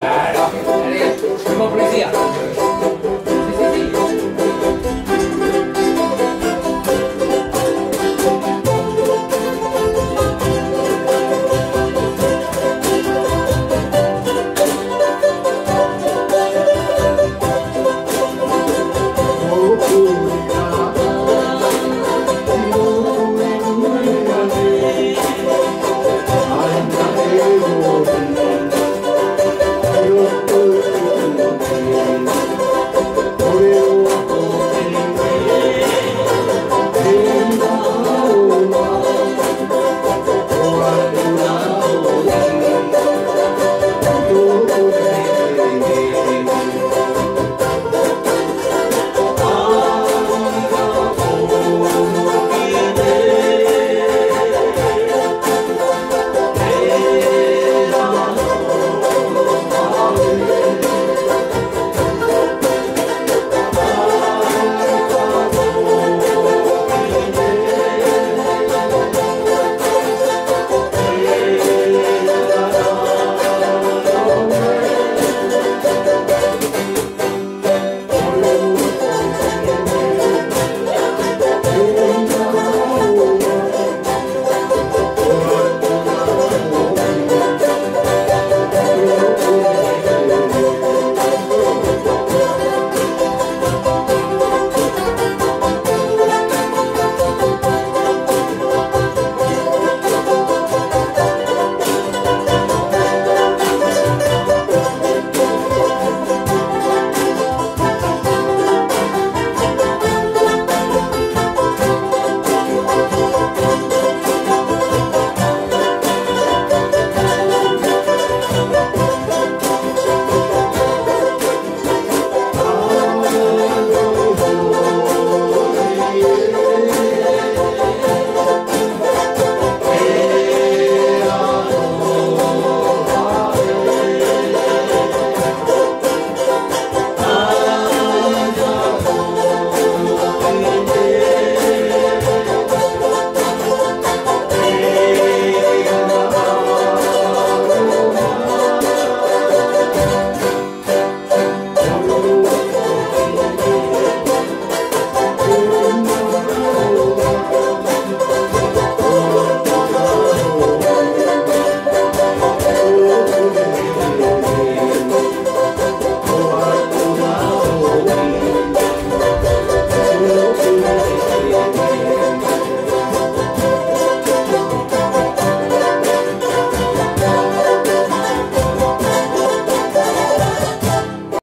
Claro, policía.